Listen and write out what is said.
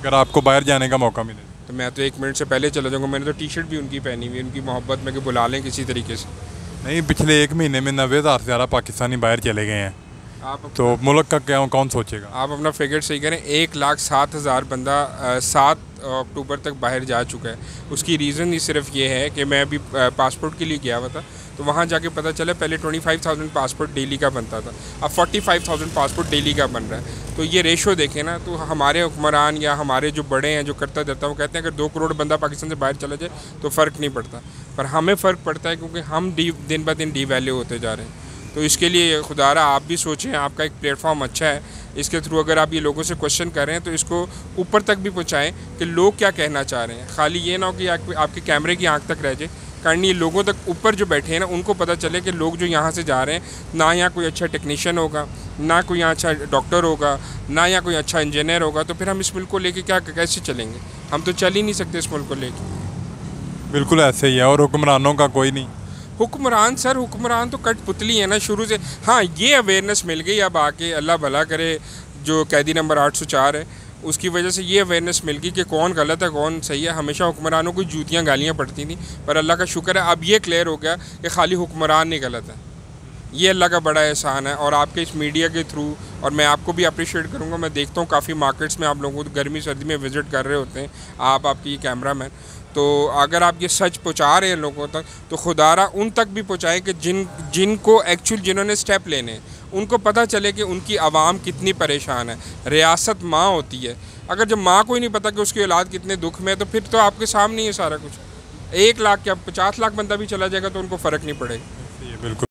अगर आपको बाहर जाने का मौका मिले। तो मैं तो एक मिनट से पहले चला जाऊँगा। मैंने तो टी शर्ट भी उनकी पहनी हुई उनकी मोहब्बत में कि बुला लें किसी तरीके से। नहीं पिछले एक महीने में नब्बे हज़ार से ज़्यादा पाकिस्तानी बाहर चले गए हैं। आप तो मुल्क का क्या कौन सोचेगा? आप अपना फिगर सही करें एक लाख सात हज़ार बंदा सात अक्टूबर तक बाहर जा चुका है। उसकी रीज़न ही सिर्फ़ ये है कि मैं अभी पासपोर्ट के लिए गया हुआ था। तो वहाँ जाके पता चला, पहले twenty five thousand passport daily का बनता था। अब forty five thousand passport daily का बन रहा है। तो ये रेशो देखें ना तो हमारे हुक्मरान या हमारे जो बड़े हैं, जो करता धरता वो कहते हैं, अगर दो करोड़ बंदा पाकिस्तान से बाहर चला जाए तो फ़र्क नहीं पड़ता। पर हमें फ़र्क पड़ता है क्योंकि हम डी, दिन ब दिन डी वैल्यू होते जा रहे हैं। तो इसके लिए खुदारा आप भी सोचें, आपका एक प्लेटफॉर्म अच्छा है। इसके थ्रू अगर आप ये लोगों से क्वेश्चन कर रहे हैं तो इसको ऊपर तक भी पहुँचाएँ कि लोग क्या कहना चाह रहे हैं। खाली ये ना हो कि आपके कैमरे की आँख तक रह जाए। कारण ये लोगों तक ऊपर जो बैठे हैं ना उनको पता चले कि लोग जो यहाँ से जा रहे हैं ना यहाँ कोई अच्छा टेक्नीशियन होगा ना कोई यहाँ अच्छा डॉक्टर होगा ना यहाँ कोई अच्छा इंजीनियर होगा तो फिर हम इस मुल्क को लेके क्या कैसे चलेंगे? हम तो चल ही नहीं सकते इस मुल्क को लेके। बिल्कुल ऐसे ही है और हुक्मरानों का कोई नहीं। हुक्मरान सर हुक्मरान तो कठपुतली है ना शुरू से। हाँ ये अवेयरनेस मिल गई अब आके अल्लाह भला करे जो कैदी नंबर 804 है उसकी वजह से ये अवेयरनेस मिल गई कि कौन गलत है, कौन सही है। हमेशा हुक्मरानों को जूतियाँ गालियाँ पड़ती थी, पर अल्लाह का शुक्र है, अब ये क्लियर हो गया कि खाली हुक्मरान नहीं गलत है। ये अल्लाह का बड़ा एहसान है और आपके इस मीडिया के थ्रू और मैं आपको भी अप्रिशिएट करूँगा। मैं देखता हूँ काफ़ी मार्केट्स में आप लोगों को गर्मी, सर्दी में विज़िट कर रहे होते हैं, आप, आपकी कैमरा मैन तो अगर आप ये सच पहुँचा रहे हैं लोगों तक तो खुदारा उन तक भी पहुँचाएँ कि जिन, जिनको एक्चुअल जिन्होंने स्टेप लेने हैं। उनको पता चले कि उनकी आवाम कितनी परेशान है। रियासत माँ होती है। अगर जब माँ को ही नहीं पता कि उसकी औलाद कितने दुख में है तो फिर तो आपके सामने ही है सारा कुछ। एक लाख या पचास लाख बंदा भी चला जाएगा तो उनको फ़र्क नहीं पड़ेगा। बिल्कुल।